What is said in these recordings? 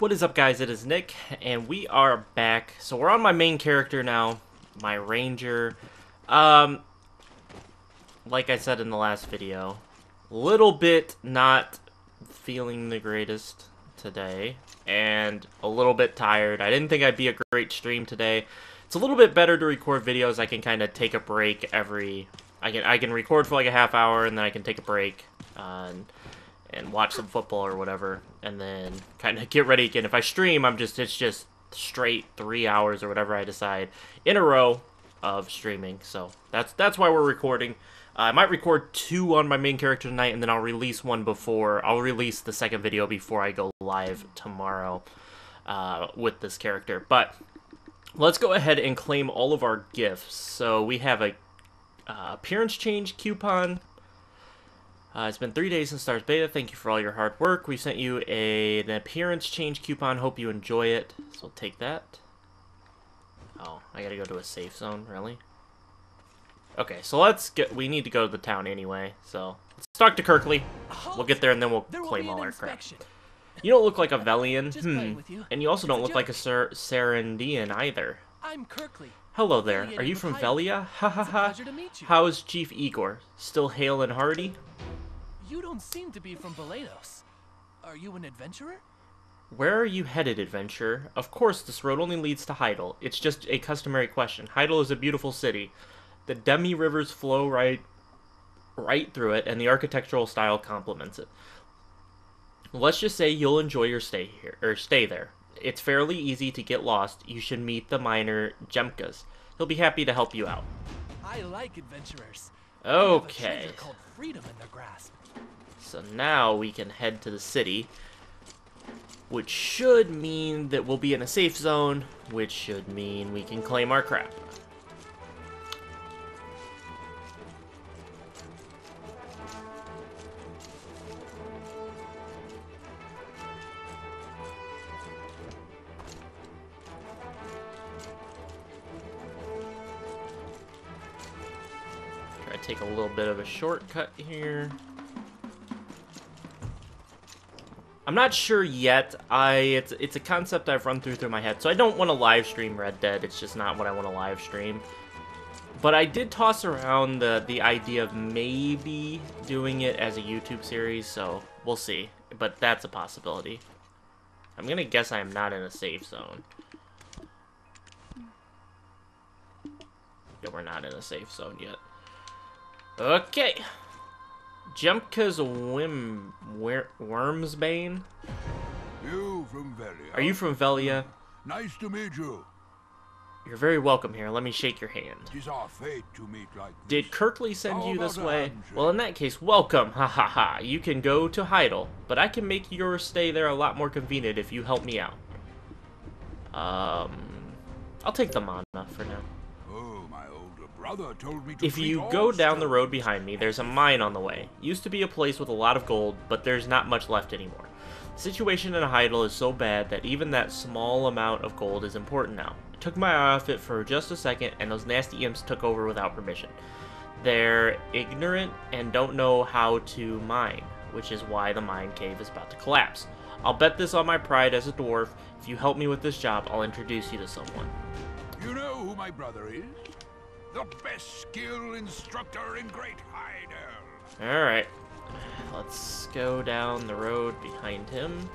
What is up, guys? It is Nick, and we are back. So we're on my main character now, my ranger. Um, like I said in the last video, a little bit not feeling the greatest today, and a little bit tired. I didn't think I'd be a great stream today. It's a little bit better to record videos. I can kind of take a break every. I can I can record for like a half hour, and then I can take a break. Uh, and, and watch some football or whatever, and then kind of get ready again. If I stream, I'm just it's just straight three hours or whatever I decide in a row of streaming. So that's that's why we're recording. Uh, I might record two on my main character tonight, and then I'll release one before I'll release the second video before I go live tomorrow uh, with this character. But let's go ahead and claim all of our gifts. So we have a uh, appearance change coupon uh, it's been three days since Stars Beta. Thank you for all your hard work. We sent you a, an appearance change coupon. Hope you enjoy it. So take that. Oh, I gotta go to a safe zone, really? Okay, so let's get... We need to go to the town anyway, so... Let's talk to Kirkley. We'll get there and then we'll claim all our crap. You don't look like a Velian. Hmm. with you. And you also don't look like a. Ser Serendian either. I'm Kirkley. Hello there. Are you from Velia? Ha ha ha. pleasure to meet you. How is Chief Igor? Still hale and hearty? You don't seem to be from Balenos. Are you an adventurer? Where are you headed, adventurer? Of course, this road only leads to Heidel. It's just a customary question. Heidel is a beautiful city. The Demi rivers flow right right through it, and the architectural style complements it. Let's just say you'll enjoy your stay here or stay there. It's fairly easy to get lost. You should meet the miner Jemkas. He'll be happy to help you out. I like adventurers. They have a Okay. called freedom in their grasp. So now we can head to the city, which should mean that we'll be in a safe zone, which should mean we can claim our crap. Try to take a little bit of a shortcut here. I'm not sure yet. I it's it's a concept I've run through through my head. So I don't want to live stream Red Dead. It's just not what I want to live stream. But I did toss around the the idea of maybe doing it as a YouTube series, so we'll see. But that's a possibility. I'm gonna guess I am not in a safe zone. Yeah, we're not in a safe zone yet. Okay. Jemkas. Wer- Wormsbane? You from Velia? Are you from Velia? Nice to meet you. You're very welcome here. Let me shake your hand. Tis our fate to meet like Did this. Kirkley send How you this way? Well, in that case, welcome. Ha ha ha. You can go to Heidel, but I can make your stay there a lot more convenient if you help me out. Um, I'll take the mana for now. Oh, my older brother told me to If you go down the road behind me, there's a mine on the way. Used to be a place with a lot of gold, but there's not much left anymore. The situation in Heidel is so bad that even that small amount of gold is important now. I took my eye off it for just a second, and those nasty imps took over without permission. They're ignorant and don't know how to mine, which is why the mine cave is about to collapse. I'll bet this on my pride as a dwarf. If you help me with this job, I'll introduce you to someone. You know who my brother is? The best skill instructor in Great Hyder. Alright. Let's go down the road behind him.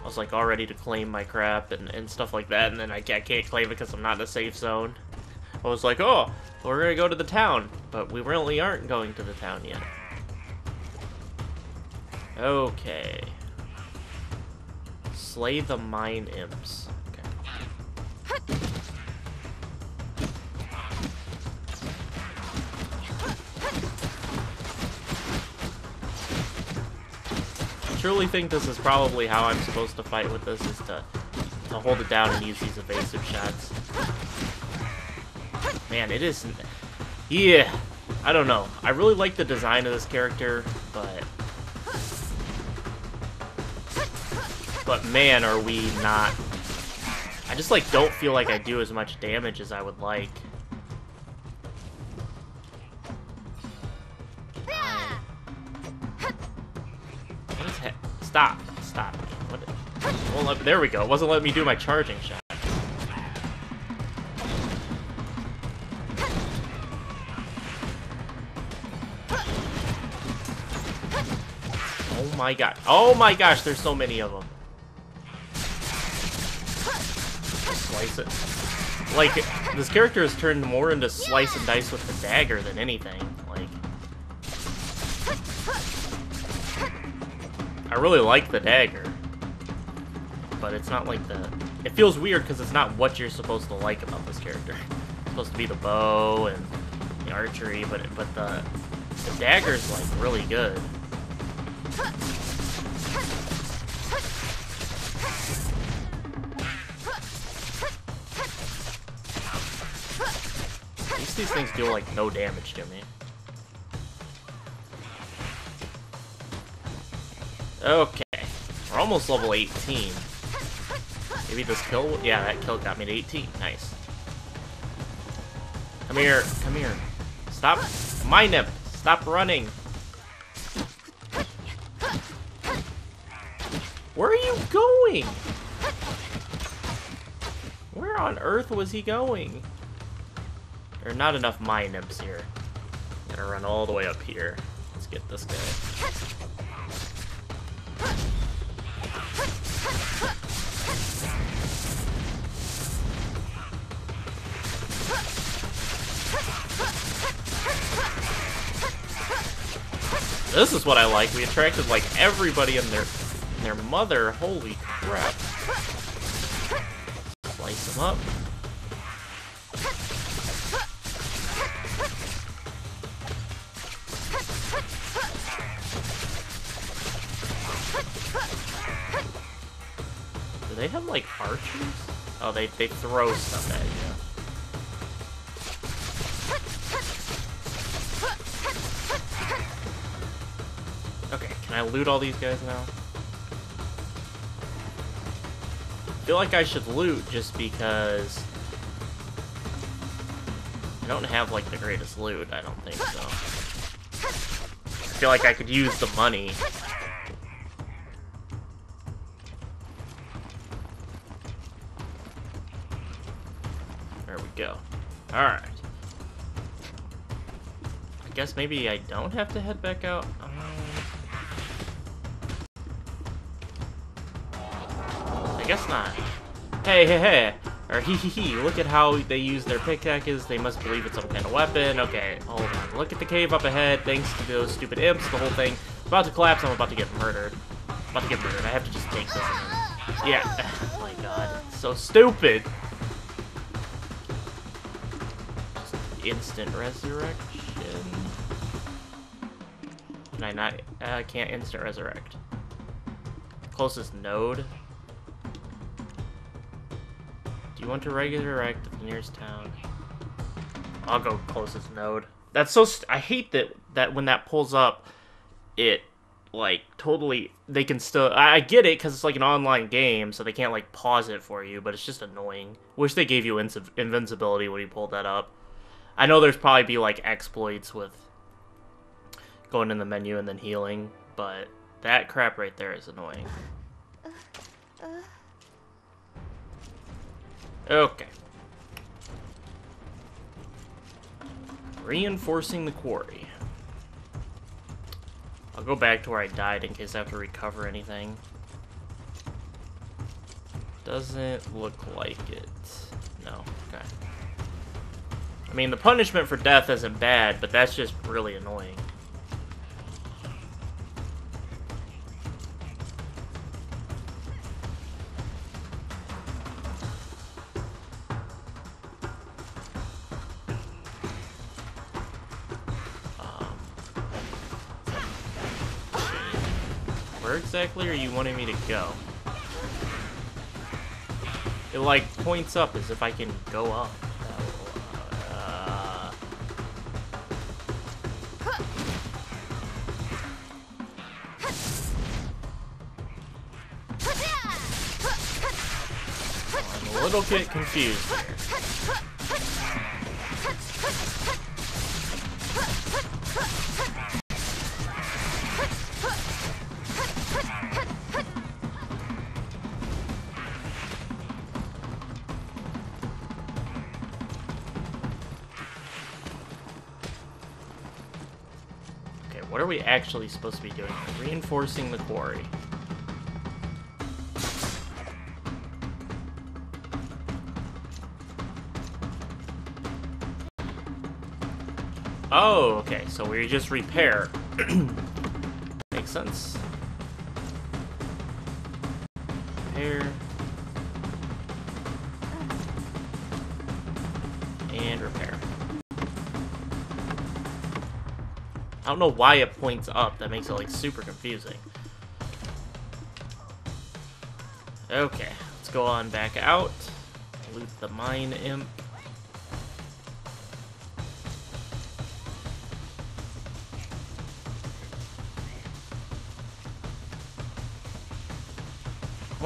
I was like all ready to claim my crap and, and stuff like that, and then I, I can't claim it because I'm not in a safe zone. I was like, oh, we're gonna go to the town, but we really aren't going to the town yet. Okay. Slay the mine imps. Truly think this is probably how I'm supposed to fight with this, is to, to hold it down and use these evasive shots. Man, it is... Yeah, I don't know. I really like the design of this character, but... But man, are we not... Just, like, don't feel like I do as much damage as I would like. I- Stop. Stop. What? Well, there we go. It wasn't letting me do my charging shot. Oh my god. Oh my gosh, there's so many of them. Slice it. Like, this character has turned more into slice and dice with the dagger than anything. Like, I really like the dagger. But it's not like the... It feels weird because it's not what you're supposed to like about this character. It's supposed to be the bow and the archery, but but the, the dagger's, like, really good. These things do, like, no damage to me. Okay. We're almost level 18. Maybe this kill... Yeah, that kill got me to 18. Nice. Come here. Come here. Stop. Mine him. Stop running. Where are you going? Where on earth was he going? There are not enough mine imps here. I'm gonna run all the way up here. Let's get this guy. This is what I like. We attracted like everybody and their and their mother. Holy crap. Slice them up. Archers? Oh, they, they throw stuff at you. Okay, can I loot all these guys now? I feel like I should loot just because I don't have like the greatest loot, I don't think so. I feel like I could use the money. Alright. I guess maybe I don't have to head back out. Um, I guess not. Hey, hey, hey! Or hee hee hee, look at how they use their pickaxes. They must believe it's some kind of weapon. Okay, hold on. Look at the cave up ahead. Thanks to those stupid imps, the whole thing about to collapse. I'm about to get murdered. About to get murdered. I have to just take this. Yeah. Oh my god. So stupid. Instant resurrection. Can I not? Uh, I can't instant resurrect. Closest node. Do you want to resurrect the nearest town? I'll go closest node. That's so. I hate that that when that pulls up, it like totally. They can still. I, I get it because it's like an online game, so they can't like pause it for you. But it's just annoying. Wish they gave you inv invincibility when you pulled that up. I know there's probably be like exploits with going in the menu and then healing, but that crap right there is annoying. Okay. Reinforcing the quarry. I'll go back to where I died in case I have to recover anything. Doesn't look like it. No, okay. I mean, the punishment for death isn't bad, but that's just really annoying. Um, Where exactly are you wanting me to go? It like points up as if I can go up. little bit confused. Okay, what are we actually supposed to be doing? Reinforcing the quarry. Oh, okay, so we just repair. Makes sense. Repair. And repair. I don't know why it points up. That makes it, like, super confusing. Okay, let's go on back out. Loot the mine imp.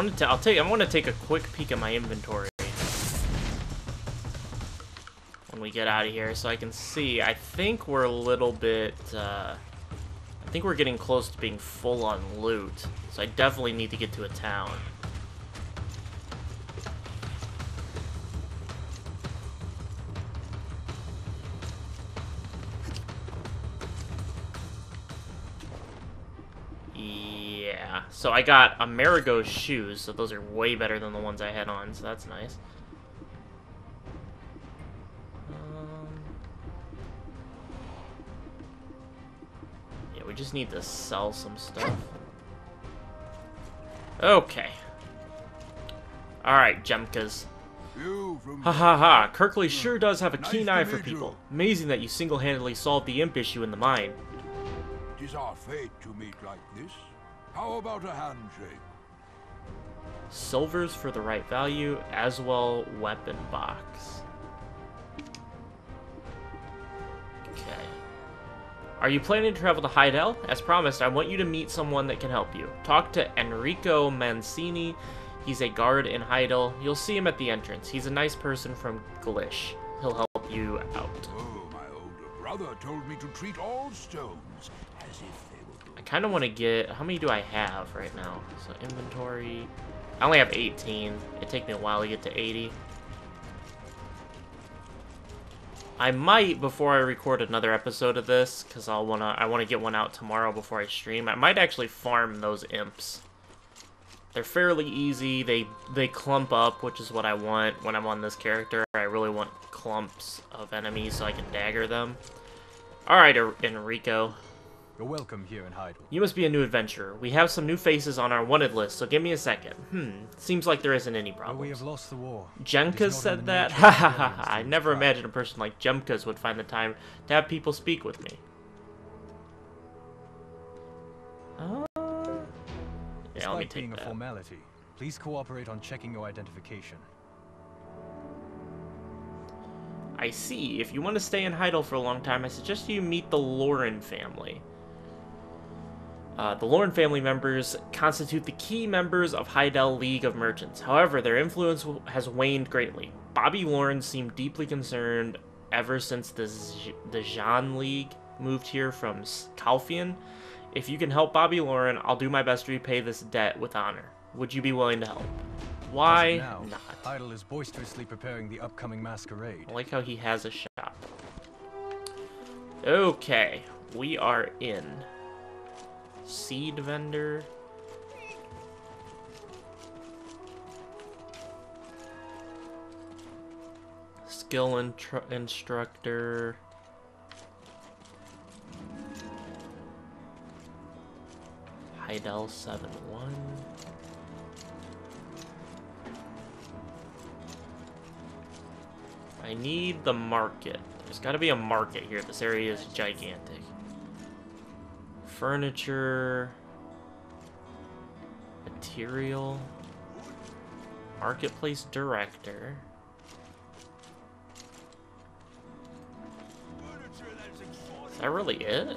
I wanted to. I'll take. I want to take a quick peek at my inventory when we get out of here, so I can see. I think we're a little bit. Uh, I think we're getting close to being full on loot, so I definitely need to get to a town. So I got Amerigo's shoes, so those are way better than the ones I had on, so that's nice. Um, yeah, we just need to sell some stuff. Okay. Alright, Jemkas. Ha ha ha, Kirkley sure does have a keen eye for meet you. people. Amazing that you single-handedly solved the imp issue in the mine. Tis our fate to meet like this. How about a handshake? Silvers for the right value, as well weapon box. Okay. Are you planning to travel to Heidel? As promised, I want you to meet someone that can help you. Talk to Enrico Mancini. He's a guard in Heidel. You'll see him at the entrance. He's a nice person from Glish. He'll help you out. Oh, my older brother told me to treat all stones as if kind of want to get... How many do I have right now? So inventory... I only have 18. It take me a while to get to 80. I might, before I record another episode of this, because I'll wanna, I want to get one out tomorrow before I stream. I might actually farm those imps. They're fairly easy. They they clump up, which is what I want when I'm on this character. I really want clumps of enemies so I can dagger them. All right, Enrico. You're welcome here in Heidel. You must be a new adventurer. We have some new faces on our wanted list, so give me a second. Hmm, seems like there isn't any But we have lost the war. It is Jemkas not in said that? Ha ha ha ha. I never imagined a person like Jemkas would find the time to have people speak with me. Uh, yeah, let me Despite take being a formality, please cooperate on checking your identification. I see. If you want to stay in Heidel for a long time, I suggest you meet the Lauren family. Uh, the Lauren family members constitute the key members of Heidel League of Merchants. However, their influence has waned greatly. Bobby Lauren seemed deeply concerned ever since the, Z- the Jean League moved here from Calpheon. If you can help Bobby Lauren, I'll do my best to repay this debt with honor. Would you be willing to help? Why now, not? Heidel is boisterously preparing the upcoming masquerade. I like how he has a shop. Okay, we are in. Seed vendor. Skill instructor. Heidel 7-1. I need the market. There's got to be a market here. This area is gigantic. Furniture. Material. Marketplace director. Is that really it?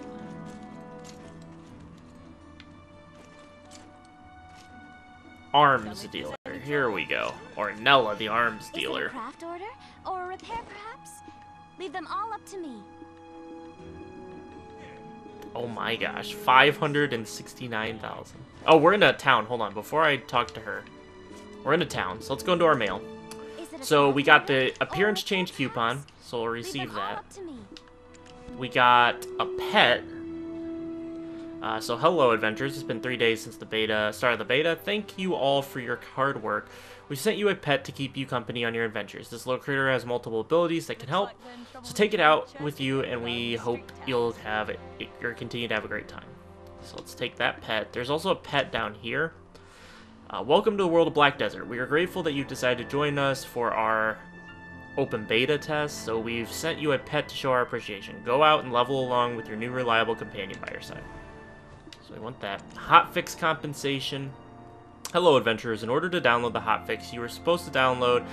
Arms dealer. Here we go. Or Nella, the arms Is it a dealer. craft order? Or repair, perhaps? Leave them all up to me. Oh my gosh, 569,000. Oh, we're in a town. Hold on, before I talk to her. We're in a town, so let's go into our mail. Is it a So we got the appearance change coupon, so we'll receive that. up to me. We got a pet. Uh, so hello, adventurers. It's been three days since the beta start of the beta. Thank you all for your hard work. We sent you a pet to keep you company on your adventures. This little critter has multiple abilities that can help, so take it out with you, and we hope you'll have it, you'll continue to have a great time. So let's take that pet. There's also a pet down here. Uh, welcome to the world of Black Desert. We are grateful that you decided to join us for our open beta test, so we've sent you a pet to show our appreciation. Go out and level along with your new reliable companion by your side. So we want that. Hotfix compensation. Hello, adventurers. In order to download the hotfix, you were supposed to download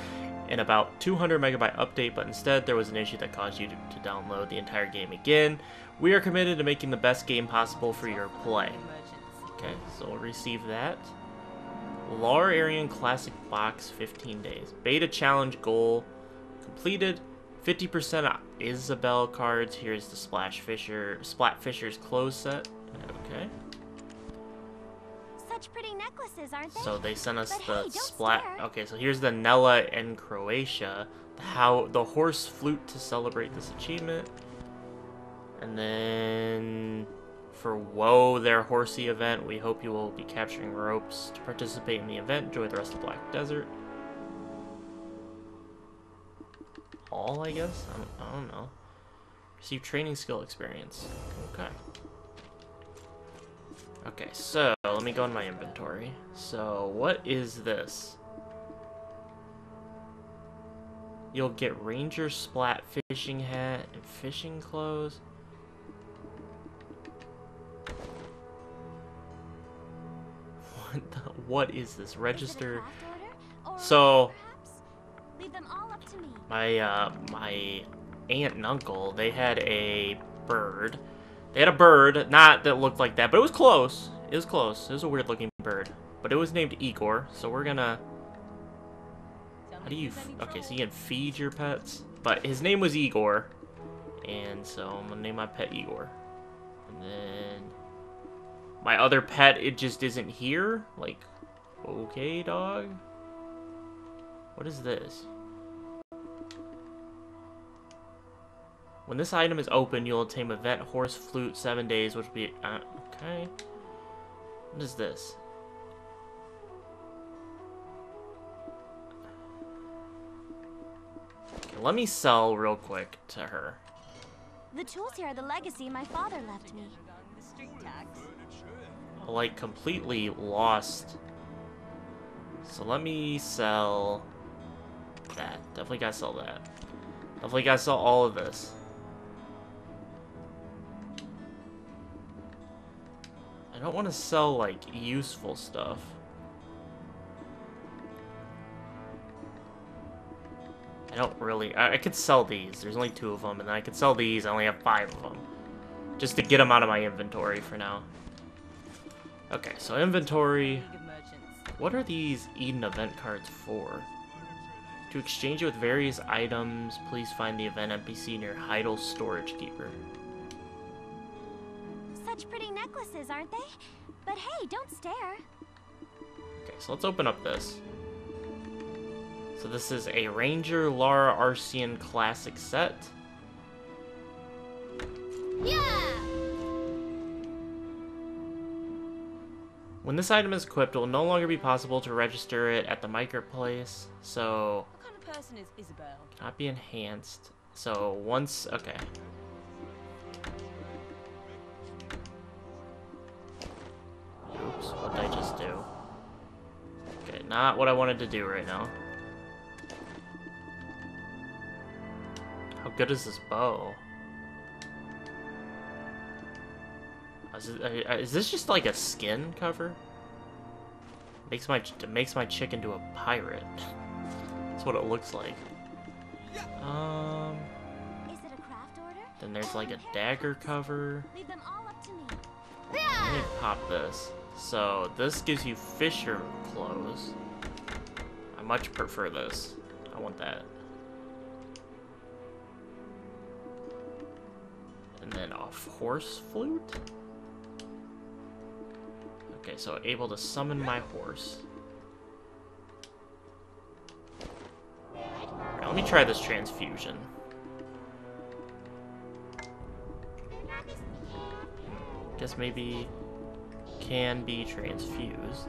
an about 200 megabyte update, but instead there was an issue that caused you to, to download the entire game again. We are committed to making the best game possible for your play. Okay, so we'll receive that. Lar Classic Box, 15 days. Beta challenge goal completed. 50% Isabelle cards. Here's the Splash Fisher, Splat Fisher's clothes set. Okay. Such pretty necklaces, aren't they? So they sent us But the hey, splat. stare. Okay, so here's the Nella in Croatia. How the horse flute to celebrate this achievement, and then for Whoa, their horsey event. We hope you will be capturing ropes to participate in the event. Enjoy the rest of the Black Desert. All, I guess. I don't, I don't know. Receive training skill experience. Okay. Okay, so let me go in my inventory. So, what is this? You'll get Ranger Splat fishing hat and fishing clothes. What the, what is this? Is it a Register. craft order? Or So- perhaps leave them all up to me. my uh my aunt and uncle they had a bird they had a bird not that looked like that but it was close. It was close. It was a weird looking bird but it was named igor so we're gonna how do you okay so you can feed your pets but his name was igor and so i'm gonna name my pet igor. And then my other pet it just isn't here? Like okay dog. What is this When this item is open, you'll obtain event horse flute seven days, which will be uh, okay. What is this? Okay, let me sell real quick to her. The tools here are the legacy my father left me. Like completely lost. So let me sell that. Definitely gotta sell that. Definitely gotta sell all of this. Don't want to sell like useful stuff. I don't really. I, I could sell these. There's only two of them, and then I could sell these. I only have five of them, just to get them out of my inventory for now. Okay, so inventory. What are these Eden event cards for? To exchange it with various items, please find the event NPC near Heidel Storage Keeper. Such pretty necklaces, aren't they? But hey, don't stare. Okay, so let's open up this. So this is a Ranger Lara Arcean Classic set. Yeah! When this item is equipped, it will no longer be possible to register it at the marketplace, so What kind of person is Isabel? not be enhanced. So once, okay. Oops, what did I just do? Okay, not what I wanted to do right now. How good is this bow? Is, it, uh, this just like a skin cover? Makes my makes my chick into a pirate. That's what it looks like. Um, Is it a craft order? then there's like a dagger cover. Leave them all up to me. Let me pop this. So this gives you fisher clothes. I much prefer this. I want that. And then off horse flute? Okay, so able to summon my horse. Alright, let me try this transfusion. Guess maybe can be transfused.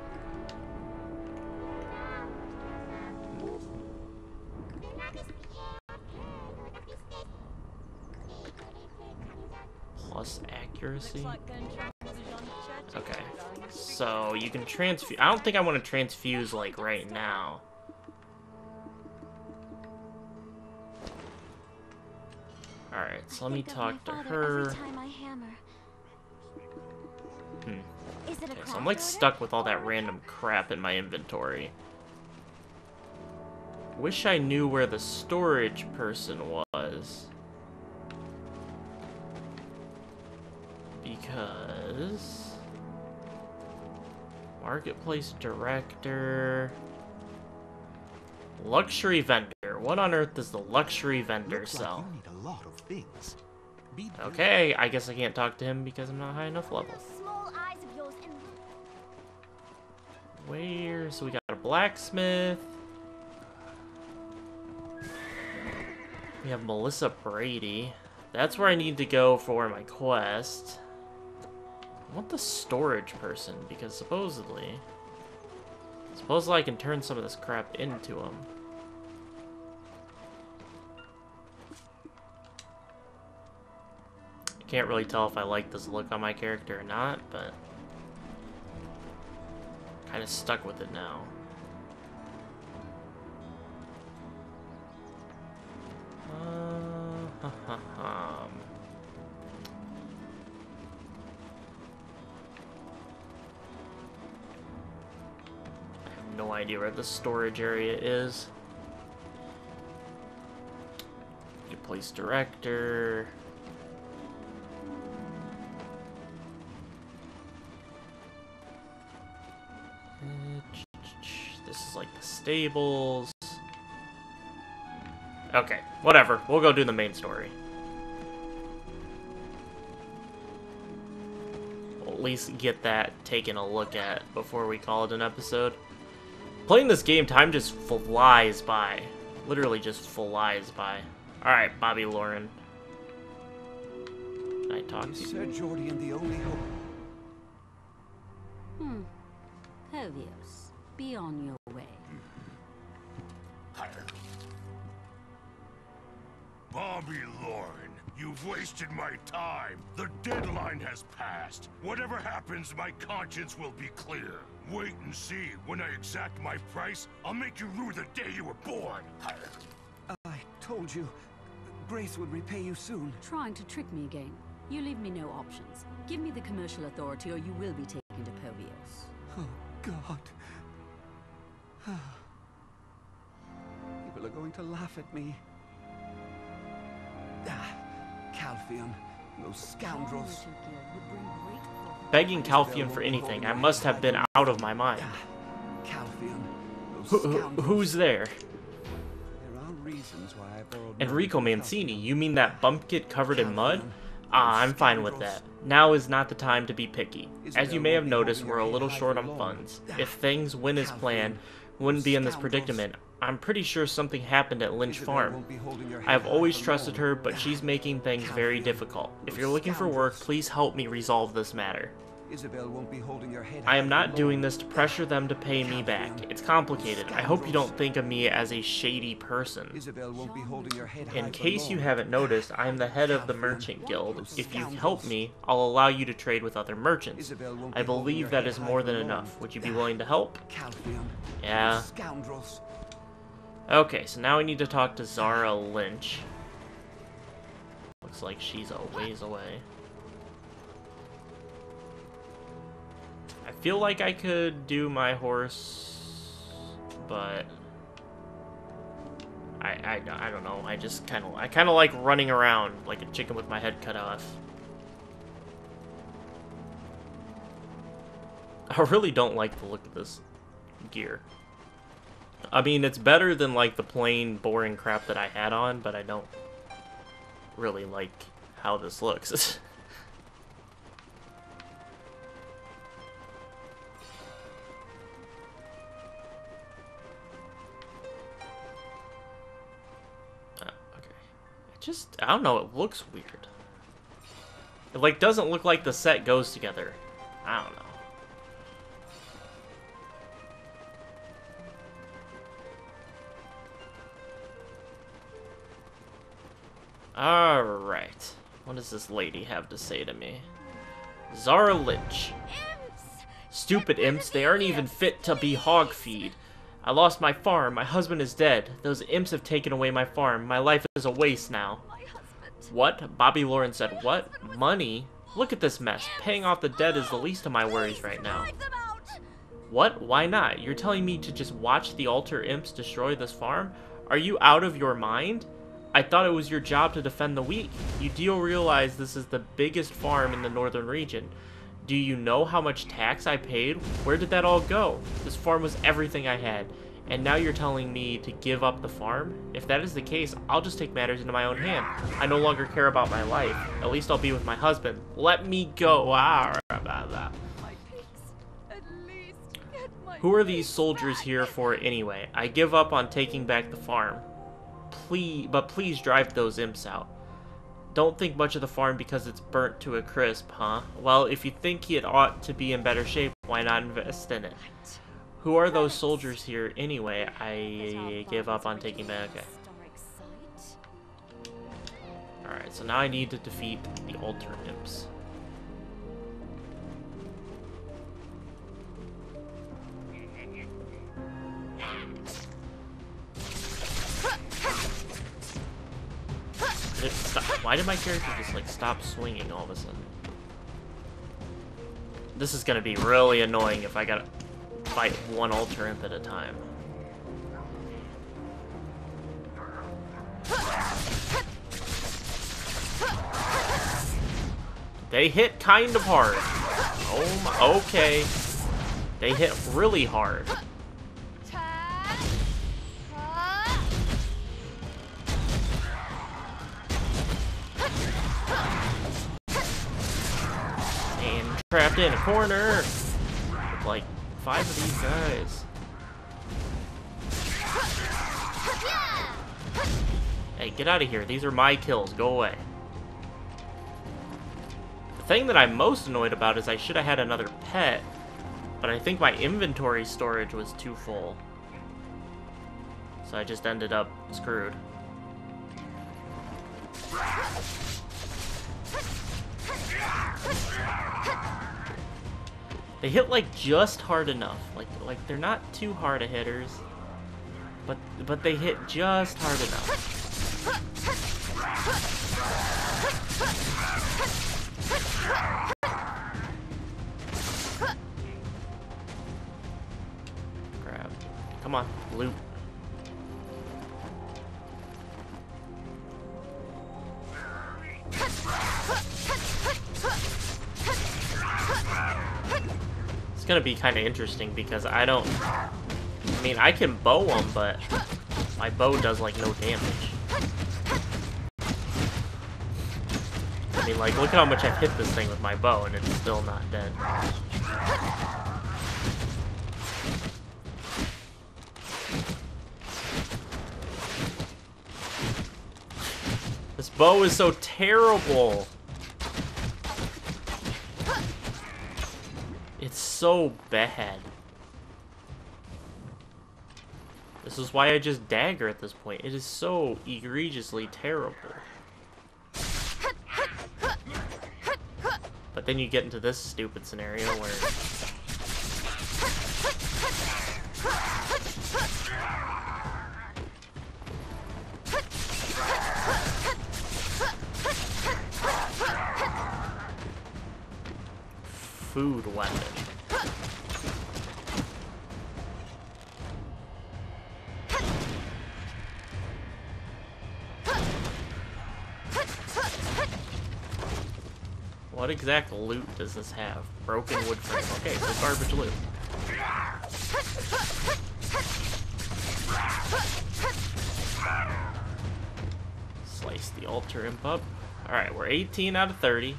Plus accuracy. Okay. So you can transfuse. I don't think I want to transfuse like right now. Alright, so let me talk to her. Hmm. Okay, so I'm like stuck with all that random crap in my inventory. Wish I knew where the storage person was. Because... Marketplace director... Luxury vendor. What on earth does the luxury vendor Looks sell? Like you need a lot of things. Okay, I guess I can't talk to him because I'm not high enough level. Where? So we got a blacksmith. We have Melissa Brady. That's where I need to go for my quest. I want the storage person because supposedly, supposedly I can turn some of this crap into him. I can't really tell if I like this look on my character or not, but kind of stuck with it now. Uh, no idea where the storage area is. You place director. This is like the stables. Okay, whatever. We'll go do the main story. We'll at least get that taken a look at before we call it an episode. Playing this game, time just flies by. Literally just flies by. Alright, Bobby Lauren. Can I talk to you? Sir Jordian the only hope? Hmm. Pervious, be on your way. Bobby Lauren, you've wasted my time. The deadline has passed. Whatever happens, my conscience will be clear. Wait and see. When I exact my price, I'll make you rue the day you were born. Oh, I told you, Grace would repay you soon. Trying to trick me again. You leave me no options. Give me the commercial authority or you will be taken to Pervios. Oh, God. People are going to laugh at me. Ah, Calpheon, those scoundrels. Your guild would bring great profit. Begging Calpheon for anything. I must have been out of my mind. Ah, Calpheon, those Who, who- scoundrels. who's there? There are reasons why I Enrico Mancini. You mean that bump kit covered in mud? Ah, I'm fine with that. Now is not the time to be picky. As you may have noticed, we're a little short on funds. If things went as planned, wouldn't be in this predicament. I'm pretty sure something happened at Lynch Farm. won't be holding your I have always trusted her, but she's making things very difficult. If you're looking for work, please help me resolve this matter. Isabel won't be holding your head I am not doing this to pressure them to pay me back. It's complicated. I hope you don't think of me as a shady person. Isabel won't be holding your head In case you haven't noticed, I am the head of the Merchant Guild. If you help me, I'll allow you to trade with other merchants. I believe that is more than enough. Would you be ah, willing to help? Yeah. Okay, so now we need to talk to Zara Lynch. Looks like she's a ways away. Feel like I could do my horse, but I I, I don't know. I just kind of I kind of like running around like a chicken with my head cut off. I really don't like the look of this gear. I mean, it's better than like the plain boring crap that I had on, but I don't really like how this looks. just, I don't know, it looks weird. It like doesn't look like the set goes together. I don't know. Alright. What does this lady have to say to me? Zara Lynch. Imps. Stupid imps, they aren't even fit to be hog feed. I lost my farm, my husband is dead. Those imps have taken away my farm. My life is a waste now. What? Bobby Lauren said, what? Money? Look at this mess. Paying off the debt is the least of my worries right now. What? Why not? You're telling me to just watch the altar imps destroy this farm? Are you out of your mind? I thought it was your job to defend the weak. You do realize this is the biggest farm in the northern region. Do you know how much tax I paid? Where did that all go? This farm was everything I had. And now you're telling me to give up the farm? If that is the case, I'll just take matters into my own hand. I no longer care about my life. At least I'll be with my husband. Let me go. Ah. Who are these soldiers here for anyway? I give up on taking back the farm. Please, but please drive those imps out. Don't think much of the farm because it's burnt to a crisp, huh? Well, if you think it ought to be in better shape, why not invest in it? Who are those soldiers here anyway? I give up on taking back. Okay. Alright, so now I need to defeat the altar imps. Why did my character just like stop swinging all of a sudden? This is gonna be really annoying if I gotta fight one altar imp at a time. They hit kind of hard. Oh my, okay. They hit really hard. Trapped in a corner. With like five of these guys. Hey, get out of here. These are my kills. Go away. The thing that I'm most annoyed about is I should have had another pet, but I think my inventory storage was too full. So I just ended up screwed. They hit like just hard enough. Like like they're not too hard of hitters. But but they hit just hard enough. Grab. Come on, loot. It's gonna be kind of interesting because I don't... I mean, I can bow them, but my bow does, like, no damage. I mean, like, look at how much I've hit this thing with my bow, and it's still not dead. This bow is so terrible! It's so bad. This is why I just dagger at this point. It is so egregiously terrible. But then you get into this stupid scenario where... Food weapon. What exact loot does this have? Broken wood frame. Okay, so garbage loot. Slice the altar imp up. Alright, we're 18 out of 30.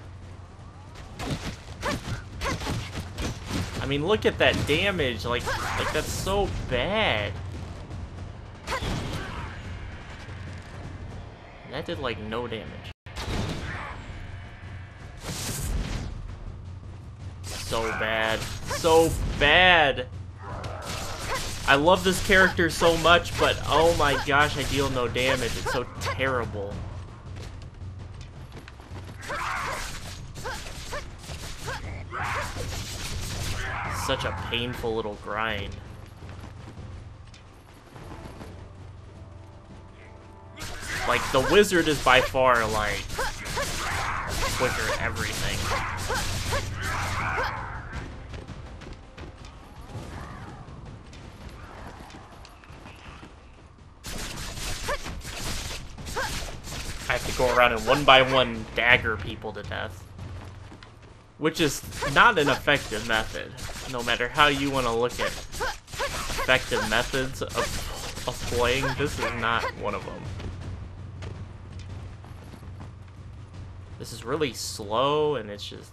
I mean, look at that damage. Like, like that's so bad. That did, like, no damage. so bad. So bad. I love this character so much, but oh my gosh, I deal no damage. It's so terrible. Such a painful little grind. Like, the wizard is by far, like, quicker everything. I have to go around and one by one dagger people to death. Which is not an effective method, no matter how you want to look at effective methods of, of playing, this is not one of them. This is really slow, and it's just...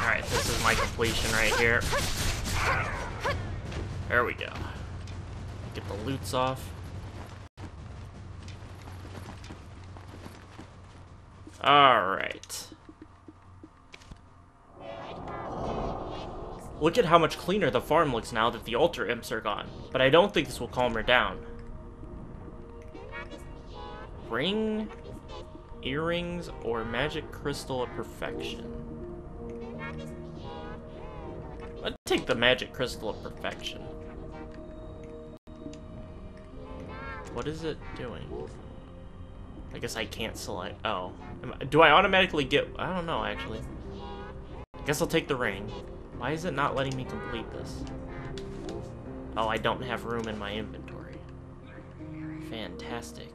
Alright, this is my completion right here. There we go. Get the loots off. Alright. Look at how much cleaner the farm looks now that the altar imps are gone. But I don't think this will calm her down. Ring, earrings, or magic crystal of perfection. Let's take the magic crystal of perfection. What is it doing? I guess I can't select. Oh. Do I automatically get. I don't know, actually. I guess I'll take the ring. Why is it not letting me complete this? Oh, I don't have room in my inventory. Fantastic.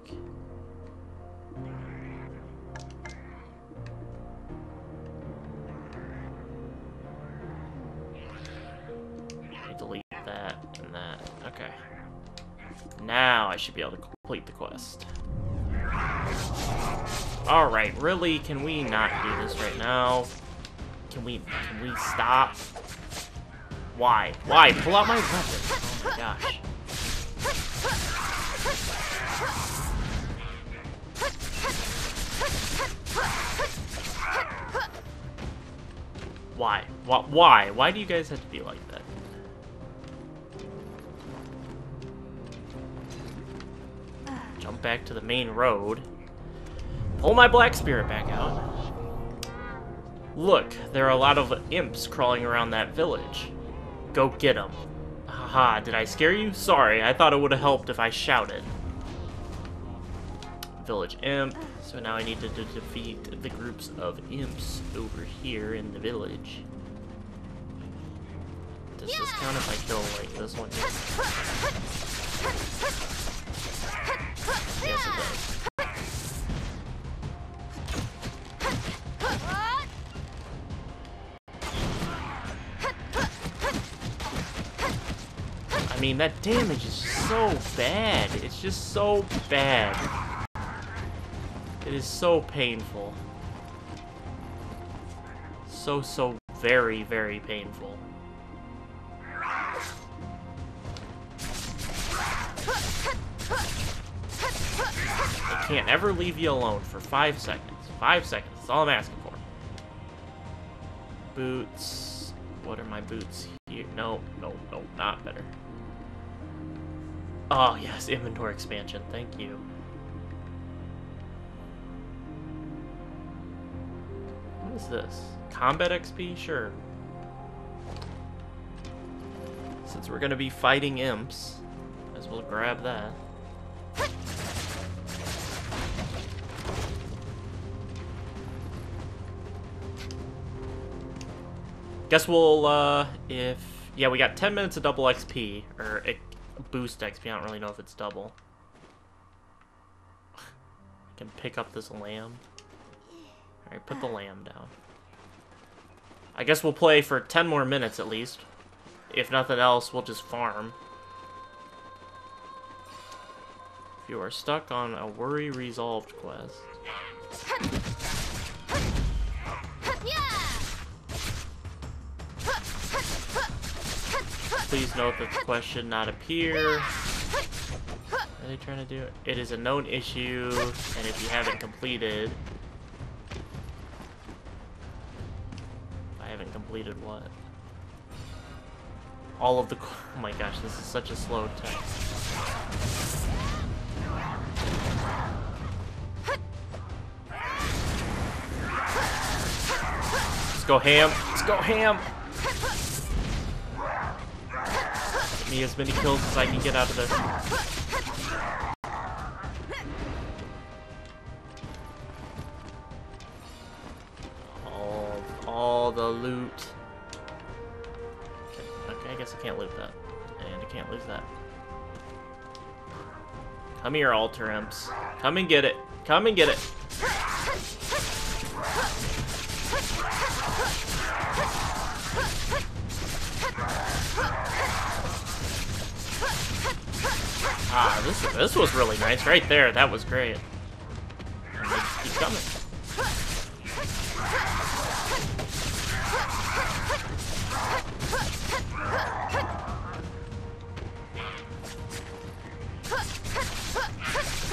Now I should be able to complete the quest. Alright, really? Can we not do this right now? Can we can we stop? Why? Why? Pull out my weapon. Oh my gosh. Why? Why? Why do you guys have to be like that? Back to the main road. Pull my black spirit back out. Look, there are a lot of imps crawling around that village. Go get them. Haha, did I scare you? Sorry, I thought it would have helped if I shouted. Village imp. So now I need to, to defeat the groups of imps over here in the village. Does this count if I kill, like, this one here? I mean, that damage is so bad. It's just so bad. It is so painful. So, so very, very painful. Can't ever leave you alone for five seconds. Five seconds. That's all I'm asking for. Boots. What are my boots here? No, no, no, not better. Oh, yes, inventory expansion. Thank you. What is this? Combat XP? Sure. Since we're going to be fighting imps, might as well grab that. Guess we'll, uh, if... Yeah, we got 10 minutes of double XP, or boost XP. I don't really know if it's double. I can pick up this lamb. Alright, put the lamb down. I guess we'll play for 10 more minutes at least. If nothing else, we'll just farm. If you are stuck on a worry resolved quest. Please note that the question not appear. Are they trying to do? it? It is a known issue, and if you haven't completed... I haven't completed what? All of the... Oh my gosh, this is such a slow text. Let's go ham. Let's go ham. Me as many kills as I can get out of this. All, the loot. Okay, okay, I guess I can't loot that. And I can't lose that. Come here, altar imps. Come and get it. Come and get it. Ah, this this was really nice right there. That was great. Keep coming.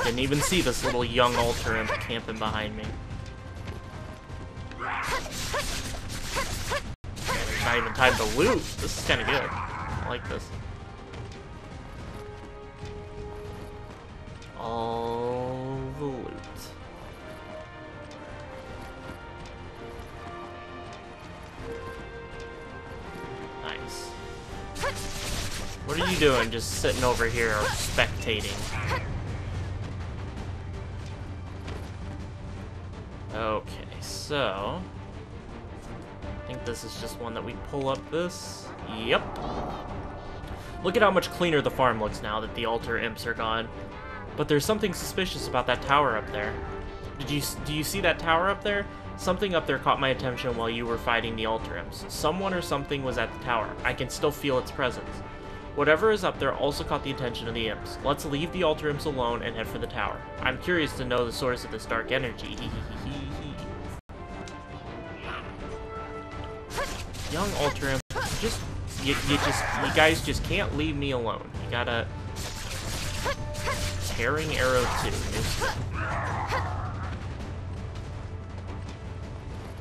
Didn't even see this little young altar imp camping behind me. It's not even time to loot. This is kind of good. I like this. You doing just sitting over here spectating? Okay, so... I think this is just one that we pull up this. Yep. Look at how much cleaner the farm looks now that the altar imps are gone. But there's something suspicious about that tower up there. Did you do you see that tower up there? Something up there caught my attention while you were fighting the altar imps. Someone or something was at the tower. I can still feel its presence. Whatever is up there also caught the attention of the imps. Let's leave the altar imps alone and head for the tower. I'm curious to know the source of this dark energy. Young altar imp, just you, you just you guys just can't leave me alone. You gotta tearing arrow two.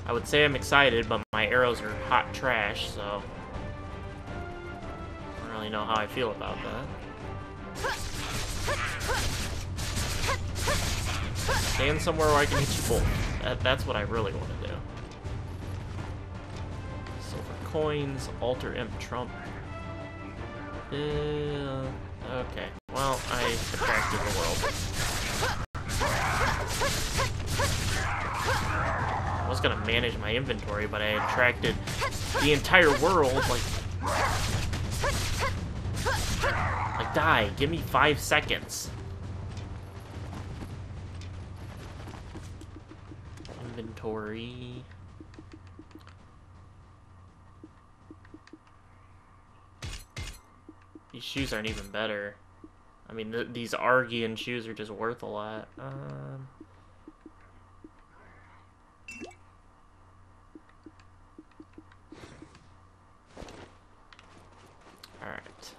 I would say I'm excited, but my arrows are hot trash, so really know how I feel about that. Stand somewhere where I can hit you both. That, that's what I really want to do. Silver coins, altar imp trump. Uh, okay. Well, I subtracted the world. I was gonna manage my inventory, but I attracted the entire world, like... die. Give me five seconds. Inventory... These shoes aren't even better. I mean, th these Agerian shoes are just worth a lot. Um... Alright.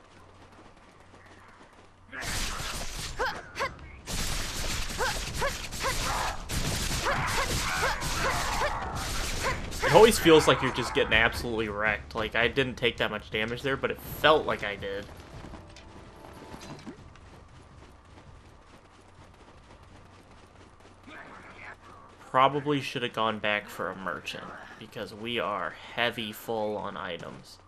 Always feels like you're just getting absolutely wrecked. Like, I didn't take that much damage there, but it felt like I did. Probably should have gone back for a merchant, because we are heavy full on items.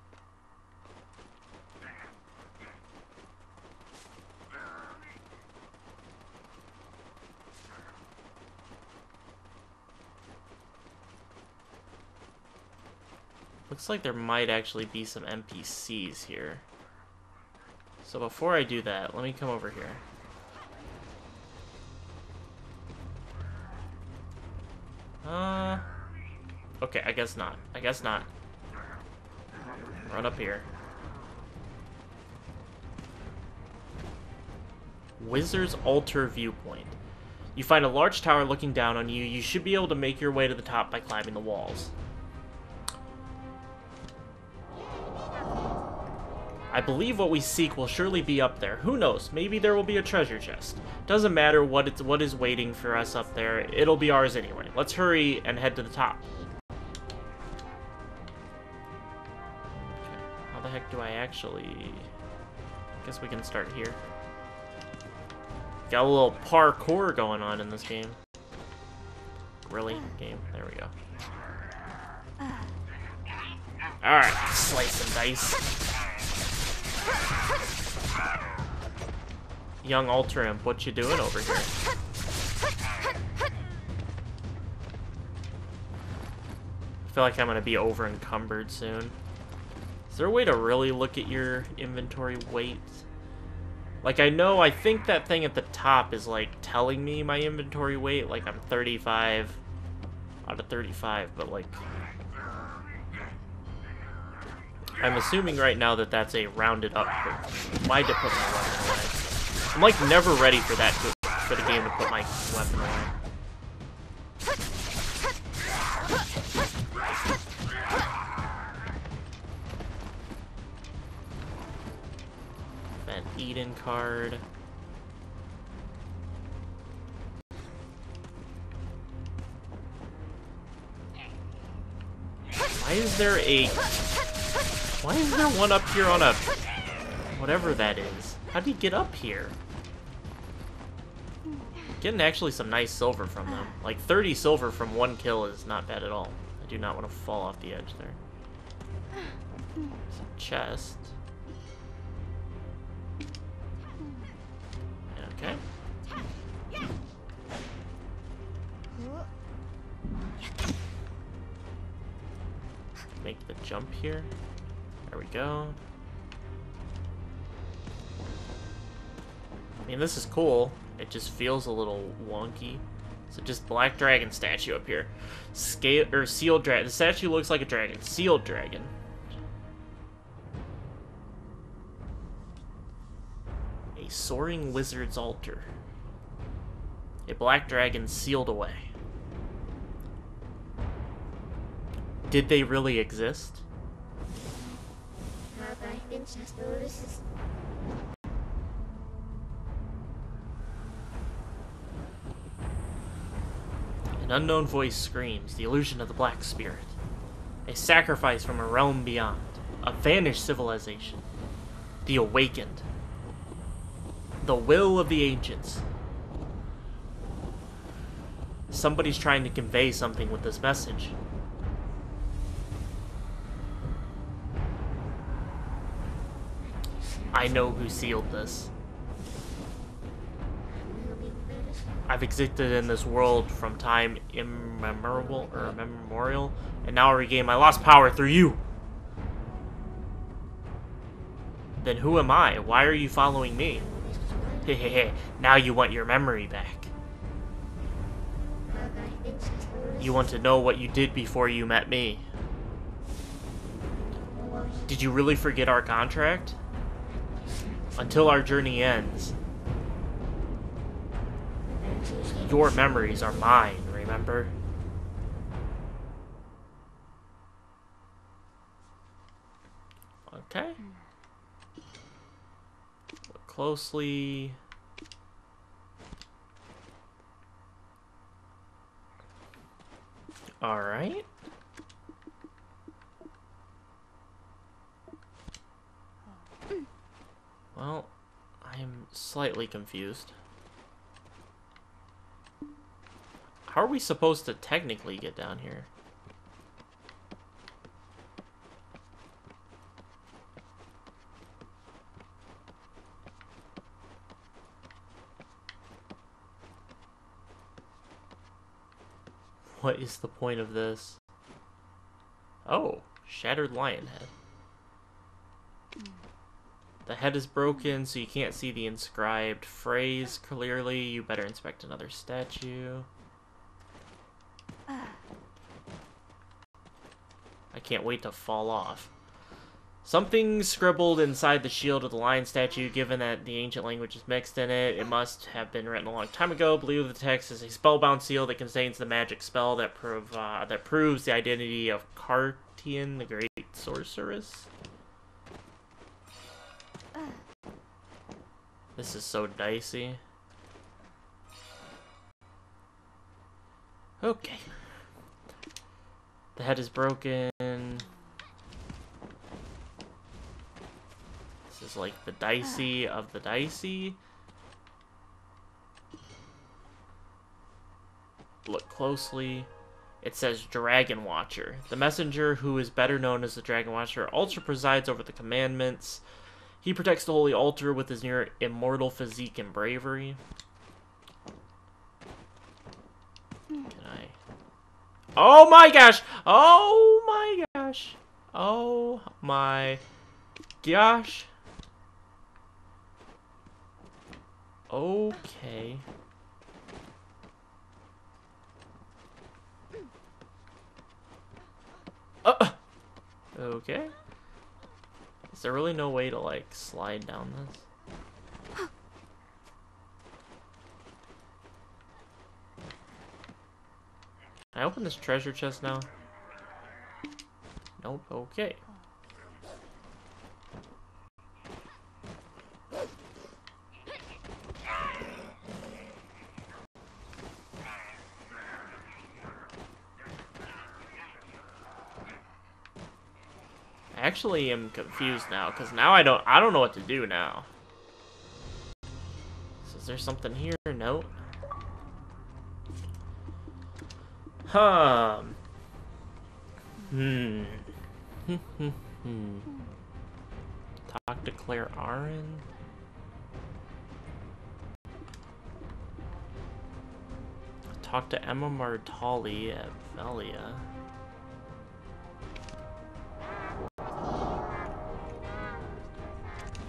Looks like there might actually be some NPCs here. So before I do that, let me come over here. Uh... Okay, I guess not. I guess not. Run up here. Wizard's Altar Viewpoint. You find a large tower looking down on you. You should be able to make your way to the top by climbing the walls. I believe what we seek will surely be up there. Who knows? Maybe there will be a treasure chest. Doesn't matter what it's what is waiting for us up there. It'll be ours anyway. Let's hurry and head to the top. How the heck do I actually... Guess we can start here. Got a little parkour going on in this game. Really? Hmm. Game. There we go. Alright, slice and dice. Young Altar Imp, what you doing over here? I feel like I'm gonna be over encumbered soon. Is there a way to really look at your inventory weight? Like, I know, I think that thing at the top is, like, telling me my inventory weight, like I'm 35 out of 35, but, like... I'm assuming right now that that's a rounded up Why'd it put my weapon away? I'm, like, never ready for that, to, for the game to put my weapon away. Van Eden card. Why is there a... Why is there one up here on a... Whatever that is. How do you get up here? Getting actually some nice silver from them. Like, 30 silver from one kill is not bad at all. I do not want to fall off the edge there. Some chest. Okay. Make the jump here. There we go. I mean, this is cool. It just feels a little wonky. So just black dragon statue up here. Scale or sealed dragon. The statue looks like a dragon. Sealed dragon. A soaring wizard's altar. A black dragon sealed away. Did they really exist? An unknown voice screams, the illusion of the Black Spirit. A sacrifice from a realm beyond. A vanished civilization. The Awakened. The will of the ancients. Somebody's trying to convey something with this message. I know who sealed this. I've existed in this world from time immemorable or immemorial, and now I regain my lost power through you. Then who am I? Why are you following me? Hehehe, now you want your memory back. You want to know what you did before you met me. Did you really forget our contract? Until our journey ends. Your memories are mine, remember? Okay. Look closely. Alright. Well, I'm slightly confused. How are we supposed to technically get down here? What is the point of this? Oh, shattered lion head. The head is broken, so you can't see the inscribed phrase clearly. You better inspect another statue. I can't wait to fall off. Something scribbled inside the shield of the lion statue, given that the ancient language is mixed in it. It must have been written a long time ago. Believe the text is a spellbound seal that contains the magic spell that prov uh, that proves the identity of Cartian, the great sorceress. This is so dicey. Okay. The head is broken. This is like the dicey of the dicey. Look closely. It says Dragon Watcher. The messenger, who is better known as the Dragon Watcher, also presides over the commandments. He protects the holy altar with his near immortal physique and bravery. Can I? Oh my gosh! Oh my gosh! Oh my gosh! Okay. Uh, okay. Is there really no way to, like, slide down this? Can I open this treasure chest now? Nope, okay. I actually am confused now, because now I don't I don't know what to do now. So is there something here? No. Hmm. hmm. Talk to Claire Aaron. Talk to Emma Martali at Velia.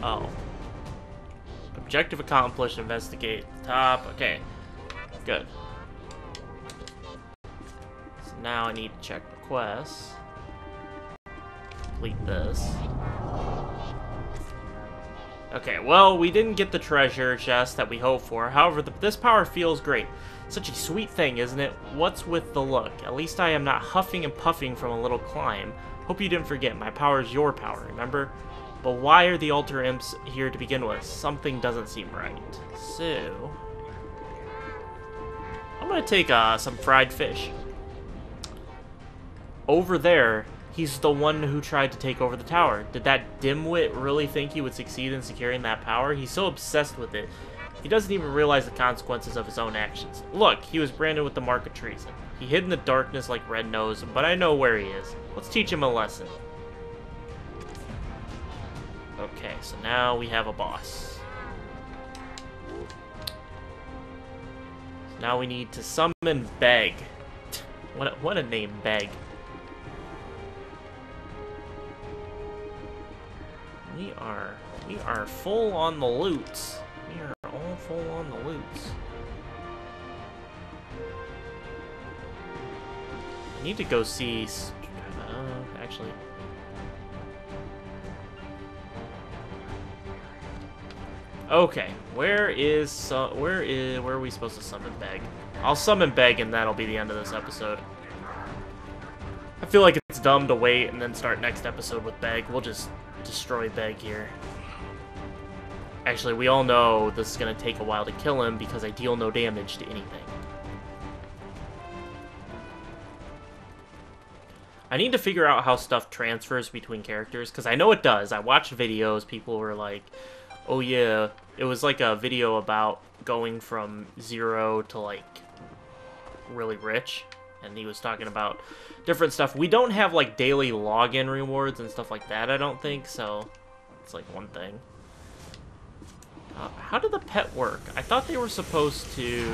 Oh. Objective accomplished, investigate top. Okay. Good. So now I need to check requests. Complete this. Okay, well, we didn't get the treasure chest that we hoped for. However, the, this power feels great. Such a sweet thing, isn't it? What's with the look? At least I am not huffing and puffing from a little climb. Hope you didn't forget, my power is your power, remember? But why are the Altar Imps here to begin with? Something doesn't seem right. So... I'm gonna take uh, some fried fish. Over there, he's the one who tried to take over the tower. Did that dimwit really think he would succeed in securing that power? He's so obsessed with it, he doesn't even realize the consequences of his own actions. Look, he was branded with the mark of treason. He hid in the darkness like Red Nose, but I know where he is. Let's teach him a lesson. Okay, so now we have a boss. So now we need to summon Bheg. What a, what a name, Bheg. We are we are full on the loots. We are all full on the loots. I need to go see. Uh, actually. Okay, where is su where is where are we supposed to summon Bheg? I'll summon Bheg and that'll be the end of this episode. I feel like it's dumb to wait and then start next episode with Bheg. We'll just destroy Bheg here. Actually, we all know this is going to take a while to kill him because I deal no damage to anything. I need to figure out how stuff transfers between characters, because I know it does. I watched videos, people were like, oh yeah, it was like a video about going from zero to like really rich, and he was talking about different stuff. We don't have like daily login rewards and stuff like that, I don't think, so it's like one thing. Uh, how did the pet work? I thought they were supposed to...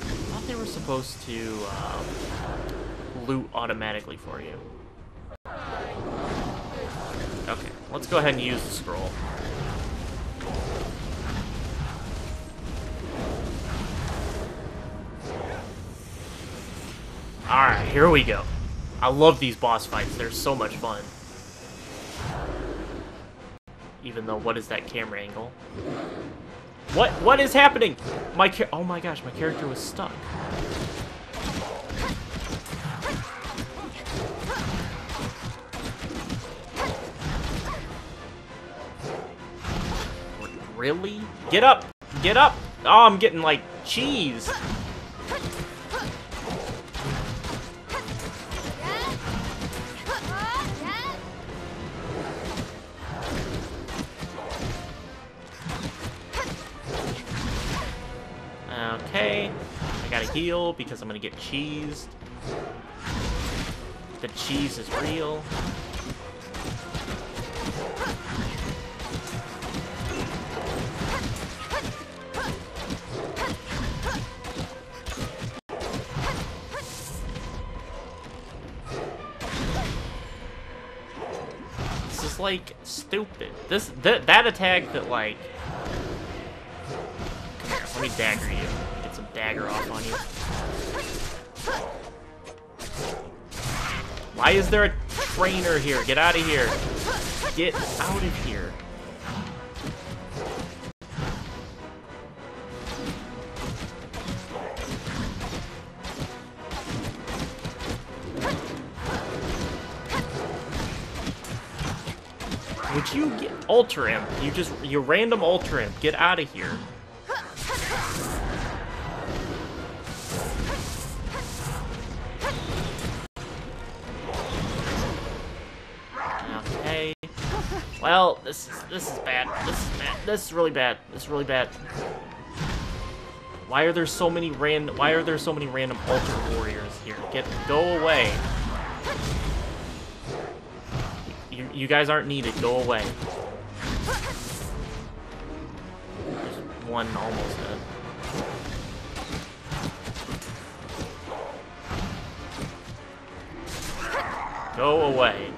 I thought they were supposed to um, loot automatically for you. Okay, let's go ahead and use the scroll. Alright, here we go. I love these boss fights, they're so much fun. Even though, what is that camera angle? What? What is happening? My Oh my gosh, my character was stuck. Really? Get up! Get up! Oh, I'm getting, like, cheese. Okay. I gotta heal because I'm gonna get cheesed. The cheese is real. Like stupid. This th that attack that like here, let me dagger you. Get some dagger off on you. Why is there a trainer here? Get out of here. Get out of here. Altar Imp? You just you random Altar Imp. Get out of here. Okay. Well, this is this is bad. This is bad. This is really bad. This is really bad. Why are there so many random? Why are there so many random Ultra Warriors here? Get go away. You you guys aren't needed. Go away. One almost dead. Go away.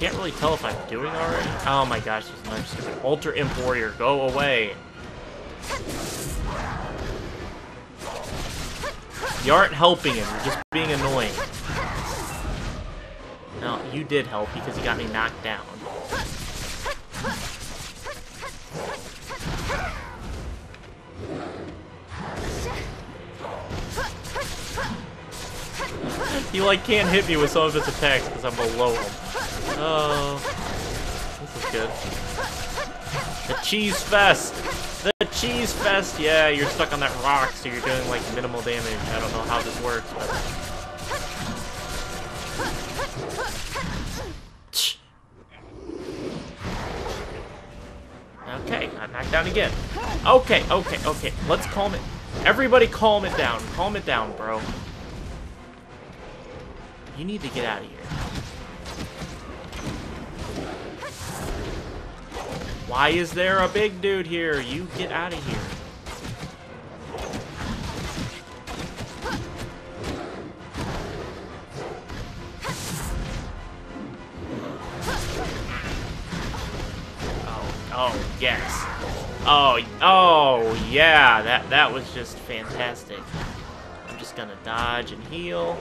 Can't really tell if I'm doing already. Oh my gosh, there's another stupid Altar Imp Warrior. Go away. You aren't helping him, you're just being annoying. No, you did help because you got me knocked down. He like can't hit me with some of his attacks because I'm below him. Oh, this is good. The cheese fest. Cheese fest. Yeah, you're stuck on that rock, so you're doing like minimal damage. I don't know how this works, but. Okay, I'm knocked down again. Okay, okay, okay. Let's calm it. Everybody calm it down. Calm it down, bro. You need to get out of here. Why is there a big dude here? You get out of here. Oh, oh, yes. Oh, oh, yeah, that, that was just fantastic. I'm just gonna dodge and heal.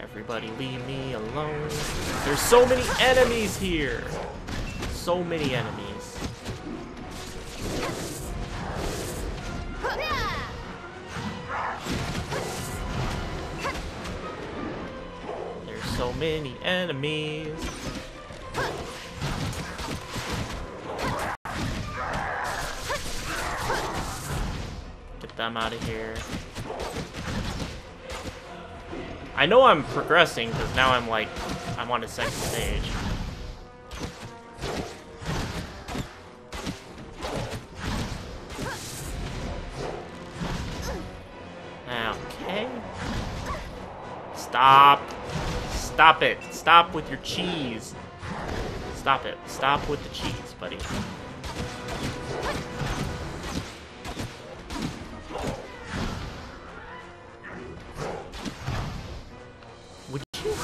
Everybody leave me alone. There's so many enemies here. So many enemies. There's so many enemies. Get them out of here. I know I'm progressing because now I'm like, I'm on a second stage. Stop. Stop it. Stop with your cheese. Stop it. Stop with the cheese, buddy. Would you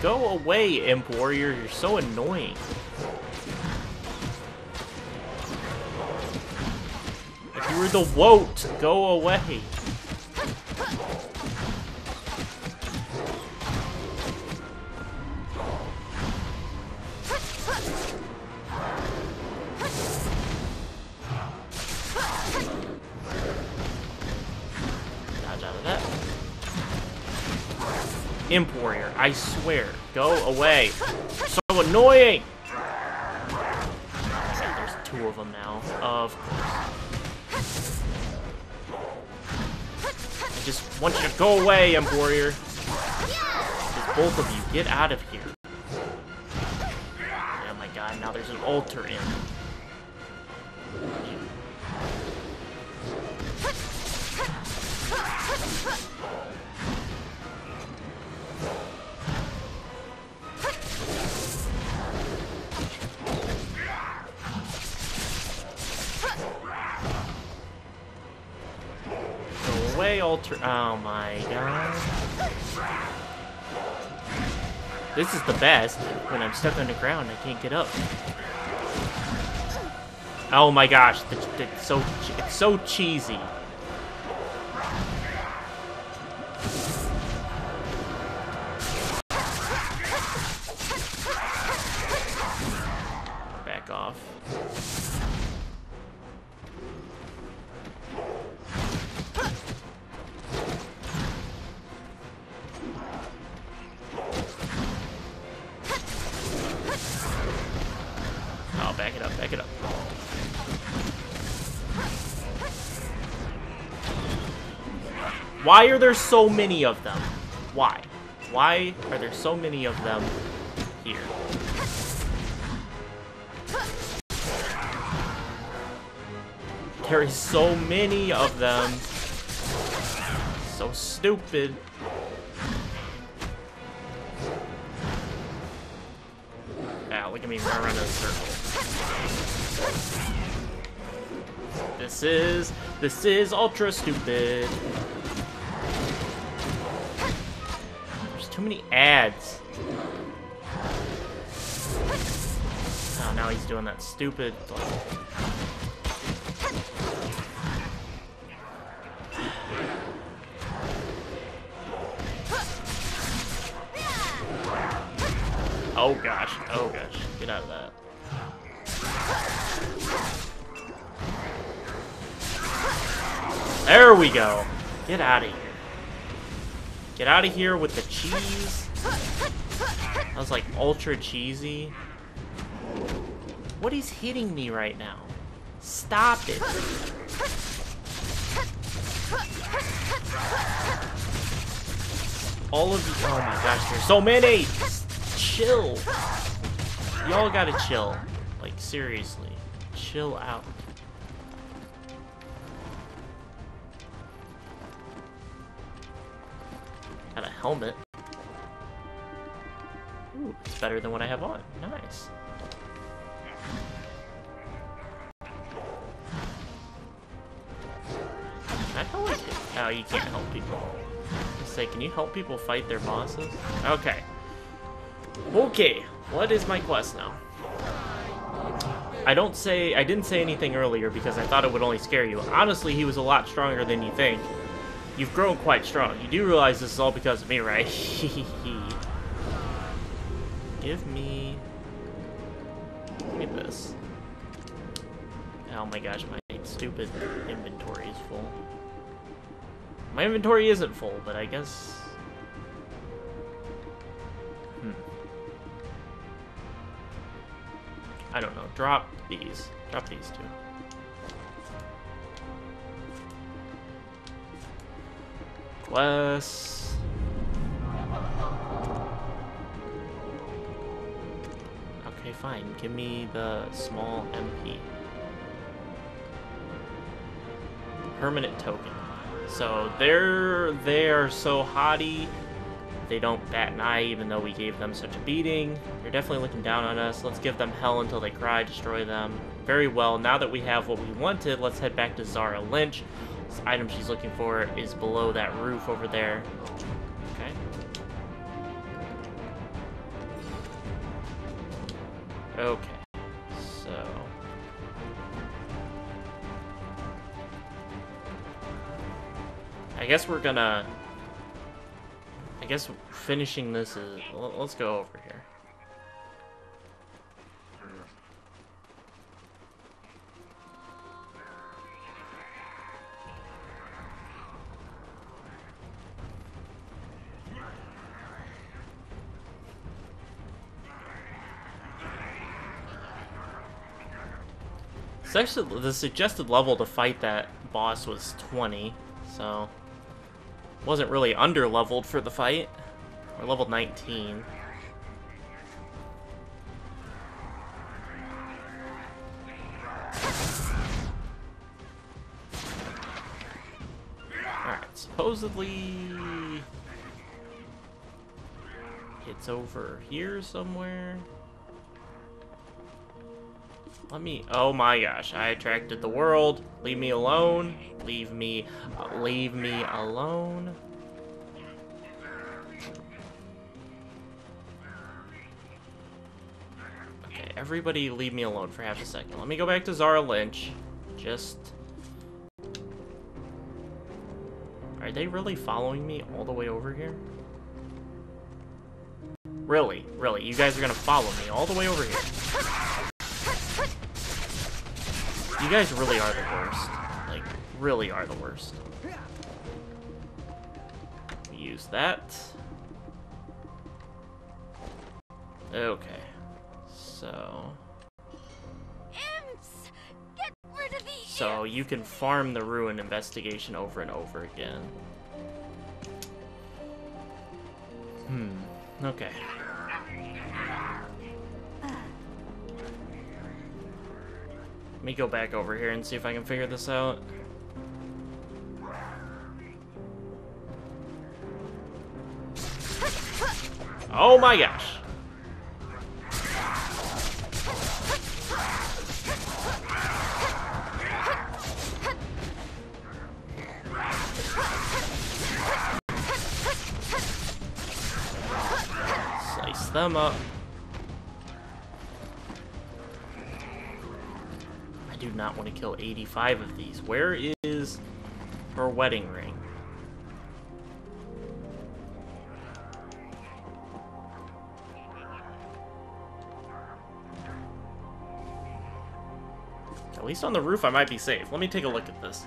go away, Imp Warrior? You're so annoying. If you were the woat, go away. I swear. Go away. So annoying! There's two of them now. Of course. I just want you to go away, Warrior. Just both of you, get out of here. Oh my god, now there's an altar in. Oh my god. This is the best when I'm stuck underground and I can't get up. Oh my gosh, it's so it's so cheesy. Why are there so many of them? Why? Why are there so many of them here? There is so many of them. So stupid. Ah, look at me run around in a circle. This is, this is ultra stupid. Many ads. Oh, now he's doing that stupid. Oh gosh, oh gosh, get out of that. There we go. Get out of here. Get out of here with the cheese. That was like ultra cheesy. What is hitting me right now? Stop it. All of you. Oh my gosh, there's so many. Chill. Y'all gotta chill. Like, seriously. Chill out. Got a helmet. Better than what I have on. Nice. Oh, you can't help people. Say, can you help people fight their bosses? Okay. Okay, what is my quest now? I don't say, I didn't say anything earlier because I thought it would only scare you. Honestly, he was a lot stronger than you think. You've grown quite strong. You do realize this is all because of me, right? Give me... Give me this. Oh my gosh, my stupid inventory is full. My inventory isn't full, but I guess... Hmm. I don't know. Drop these. Drop these two. Quests. Okay, fine. Give me the small MP. Permanent token. So they're they are so haughty. They don't bat an eye even though we gave them such a beating. They're definitely looking down on us. Let's give them hell until they cry, destroy them. Very well, now that we have what we wanted, let's head back to Zara Lynch. This item she's looking for is below that roof over there. Okay. So... I guess we're gonna... I guess finishing this is... Let's go over here. Actually the suggested level to fight that boss was 20, so wasn't really under leveled for the fight. We're level 19. Alright, supposedly it's over here somewhere. Let me. Oh my gosh! I attracted the world. Leave me alone. Leave me. Uh, leave me alone. Okay, everybody, leave me alone for half a second. Let me go back to Zara Lynch. Just. Are they really following me all the way over here? Really, really, you guys are gonna follow me all the way over here. You guys really are the worst. Like, really are the worst. Use that. Okay. So... Imps! Get rid of the So you can farm the ruin investigation over and over again. Hmm. Okay. Me go back over here and see if I can figure this out. Oh my gosh. Slice them up. Not want to kill 85 of these. Where is her wedding ring? At least on the roof I might be safe. Let me take a look at this.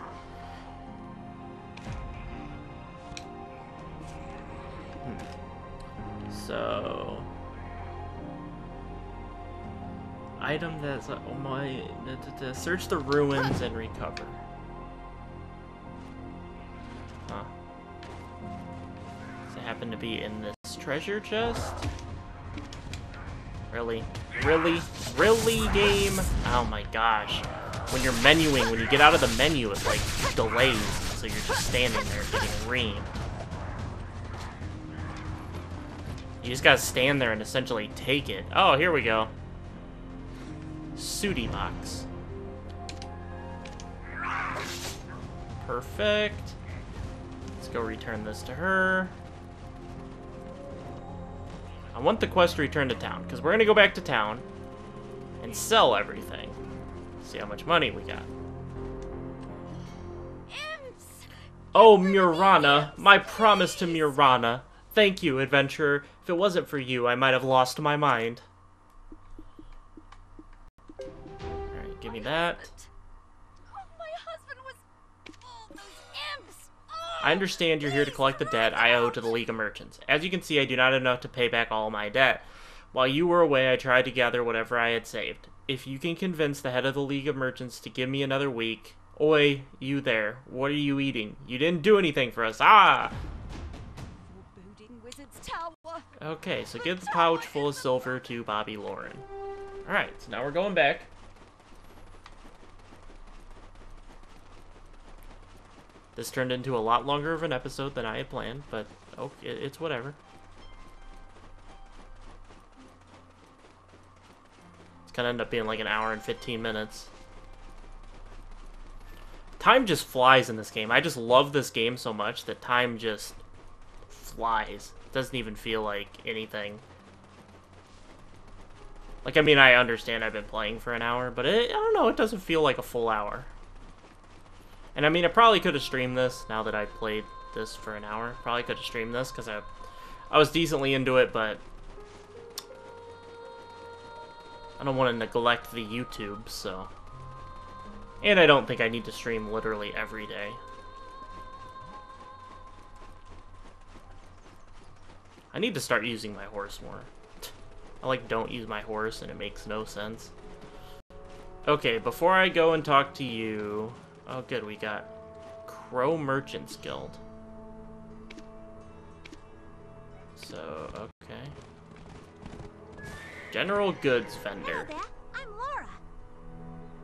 Hmm. So... Item that's... Oh my... Search the ruins and recover. Huh. Does it happen to be in this treasure chest? Really? Really? Really, game? Oh my gosh. When you're menuing, when you get out of the menu, it like delays, so you're just standing there getting reamed. You just gotta stand there and essentially take it. Oh, here we go. Box. Perfect. Let's go return this to her. I want the quest to return to town, because we're going to go back to town and sell everything. See how much money we got. Oh, Murana, my promise to Murana. Thank you, adventurer. If it wasn't for you, I might have lost my mind. Imps! Oh, I understand you're here to collect the debt I owe to the League of Merchants. As you can see, I do not have enough to pay back all my debt. While you were away, I tried to gather whatever I had saved. If you can convince the head of the League of Merchants to give me another week... Oi, you there. What are you eating? You didn't do anything for us. Ah! Okay, so give the pouch full of silver to Bobby Lauren. Alright, so now we're going back. This turned into a lot longer of an episode than I had planned, but oh, it's whatever. It's gonna end up being like an hour and 15 minutes. Time just flies in this game. I just love this game so much that time just flies. It doesn't even feel like anything. Like, I mean, I understand I've been playing for an hour, but it, I don't know, it doesn't feel like a full hour. And I mean, I probably could have streamed this now that I played this for an hour. Probably could have streamed this because I, I was decently into it, but I don't want to neglect the YouTube, so. And I don't think I need to stream literally every day. I need to start using my horse more. I like don't use my horse and it makes no sense. Okay, before I go and talk to you... Oh, good, we got Crow Merchants Guild. So, okay. General Goods Vendor. there. I'm Laura.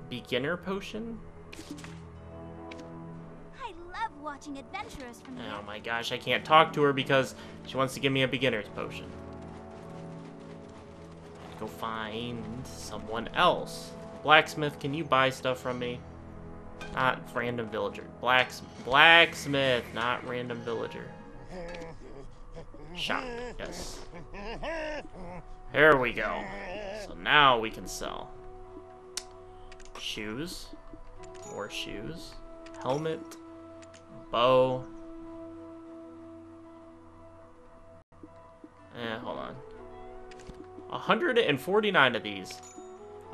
Beginner Potion? I love watching adventurers from. Oh my gosh, I can't talk to her because she wants to give me a beginner's potion. Go find someone else. Blacksmith, can you buy stuff from me? Not random villager. Blacks blacksmith, not random villager. Shop, yes. Here we go. So now we can sell. Shoes. More shoes. Helmet. Bow. Eh, hold on. 149 of these.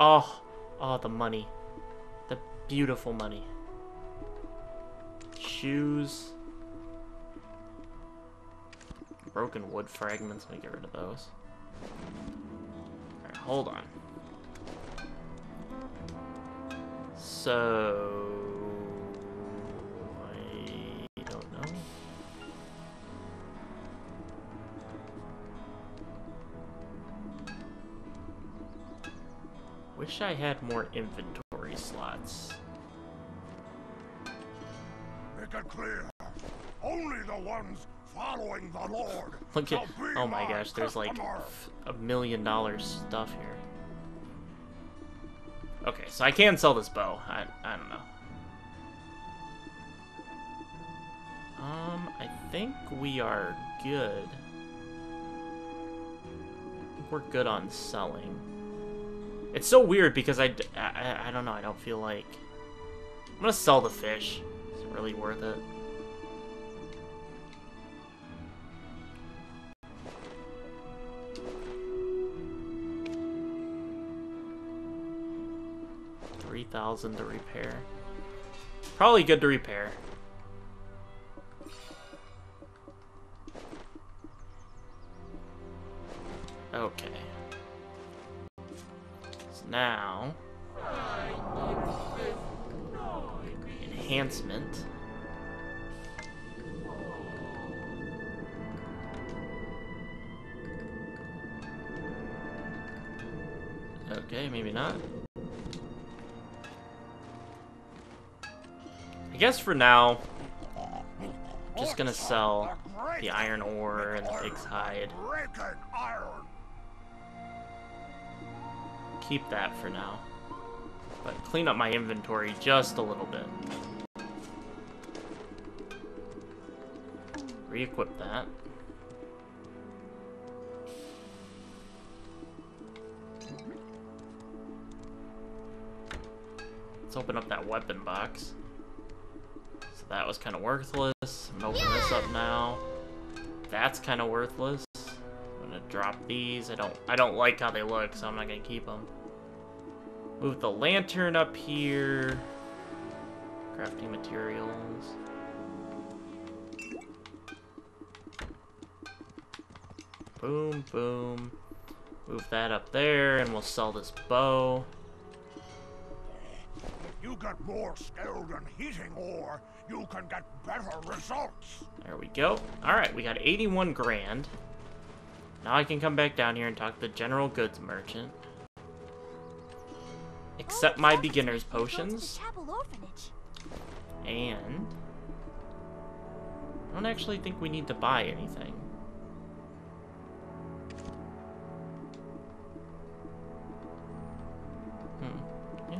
Oh, oh, the money. Beautiful money. Shoes. Broken wood fragments, let me get rid of those. Hold on. So... I don't know. Wish I had more inventory slots. Make it clear. Only the ones following the Lord. Look at, oh my gosh, there's like a million dollar stuff here. Okay, so I can sell this bow. I, I don't know. Um, I think we are good. I think we're good on selling. It's so weird because I, I, I don't know, I don't feel like... I'm gonna sell the fish. Really worth it? Three thousand to repair. Probably good to repair. Okay. So now enhancement. Okay, maybe not. I guess for now, I'm just gonna sell the iron ore and the pig's hide. Keep that for now. But clean up my inventory just a little bit. Re-equip that. Let's open up that weapon box. So that was kind of worthless. I'm gonna open this up now. That's kind of worthless. I'm gonna drop these. I don't I don't like how they look, so I'm not gonna keep them. Move the lantern up here. Crafting materials. Boom, boom. Move that up there, and we'll sell this bow. If you get more skill than heating ore, you can get better results. There we go. Alright, we got 81 grand. Now I can come back down here and talk to the general goods merchant. Accept my beginner's Chapel Street goes to the potions. And... I don't actually think we need to buy anything.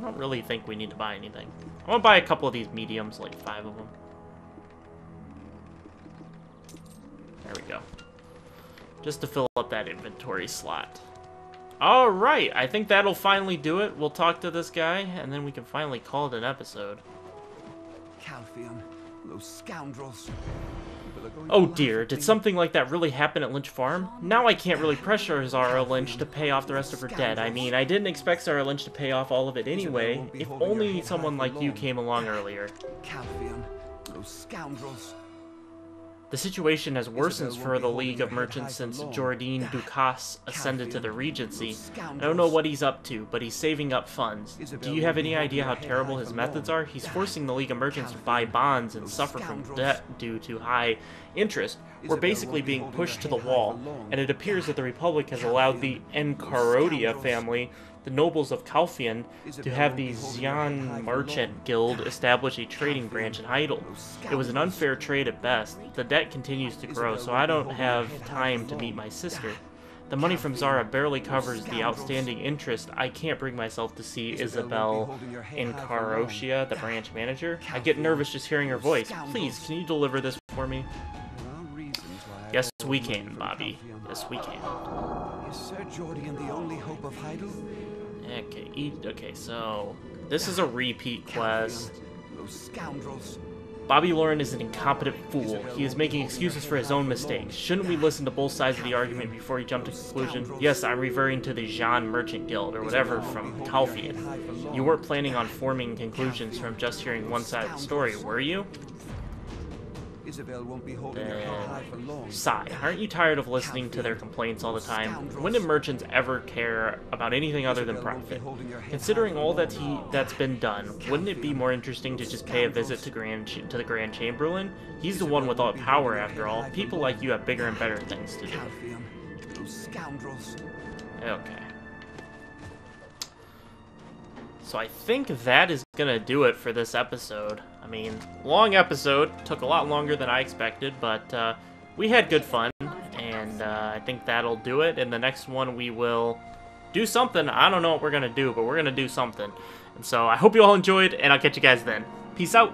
Don't really think we need to buy anything. I want to buy a couple of these mediums, like five of them. There we go. Just to fill up that inventory slot. Alright, I think that'll finally do it. We'll talk to this guy, and then we can finally call it an episode. Calpheon, those scoundrels. People are going to Oh dear, did something like that really happen at Lynch Farm? Now I can't really pressure Zara Lynch to pay off the rest of her debt. I mean, I didn't expect Zara Lynch to pay off all of it anyway. If only someone like you came along earlier. Calpheon, those scoundrels. The situation has worsened for the League of Merchants since Jordan Ducas ascended to the Regency. I don't know what he's up to, but he's saving up funds. Do you have any idea how terrible his methods are? He's forcing the League of Merchants to buy bonds and suffer from debt due to high interest. We're basically being pushed to the wall, and it appears that the Republic has allowed the Encarodia family the nobles of Calpheon to have the Xian Merchant Guild establish a trading branch in Heidel. It was an unfair trade at best. The debt continues to grow, so I don't have time to meet my sister. The money from Zara barely covers the outstanding interest. I can't bring myself to see Isabel Incarotia, the branch manager. I get nervous just hearing her voice. Please, can you deliver this for me? Yes, we can, Bobby. Yes, we can. Is Sir Jordan the only hope of Heidel? Okay, eat. Okay, so this is a repeat quest. Those scoundrels. Bobby Lauren is an incompetent fool. He is making excuses for his own mistakes. Shouldn't we listen to both sides of the argument before he jumped to conclusion? Yes, I'm referring to the Jean Merchant Guild, or whatever, from Calpheon. You weren't planning on forming conclusions from just hearing one side of the story, were you? Isabel won't be holding her head high for long. Sigh, aren't you tired of listening to their complaints all the time? When did merchants ever care about anything other than profit? Considering all that he that's been done, wouldn't it be more interesting to just pay a visit to Grand to the Grand Chamberlain? He's the one with all the power after all. People like you have bigger and better things to do. Those scoundrels. Okay. So I think that is gonna do it for this episode. I mean, long episode, took a lot longer than I expected, but uh, we had good fun, and uh, I think that'll do it. In the next one, we will do something. I don't know what we're gonna do, but we're gonna do something. And so I hope you all enjoyed, and I'll catch you guys then. Peace out.